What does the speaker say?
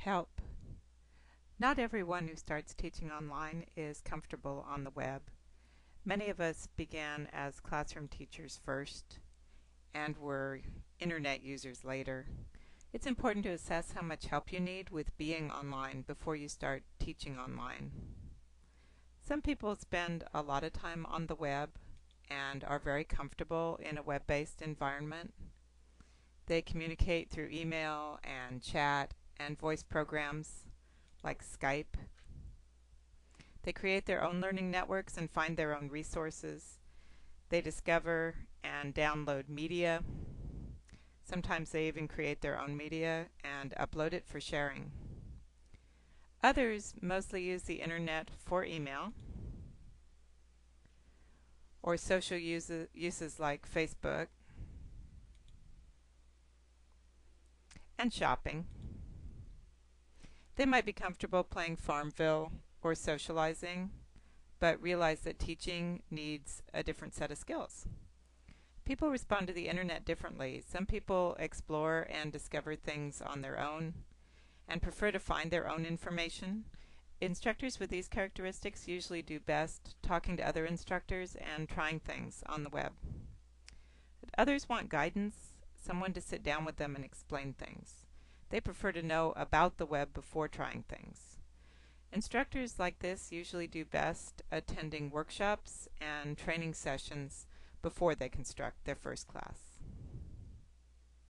Help. Not everyone who starts teaching online is comfortable on the web. Many of us began as classroom teachers first and were internet users later. It's important to assess how much help you need with being online before you start teaching online. Some people spend a lot of time on the web and are very comfortable in a web-based environment. They communicate through email and chat and voice programs like Skype. They create their own learning networks and find their own resources. They discover and download media. Sometimes they even create their own media and upload it for sharing. Others mostly use the internet for email or social uses, uses like Facebook and shopping. They might be comfortable playing Farmville or socializing, but realize that teaching needs a different set of skills. People respond to the internet differently. Some people explore and discover things on their own and prefer to find their own information. Instructors with these characteristics usually do best talking to other instructors and trying things on the web. But others want guidance, someone to sit down with them and explain things. They prefer to know about the web before trying things. Instructors like this usually do best attending workshops and training sessions before they construct their first class.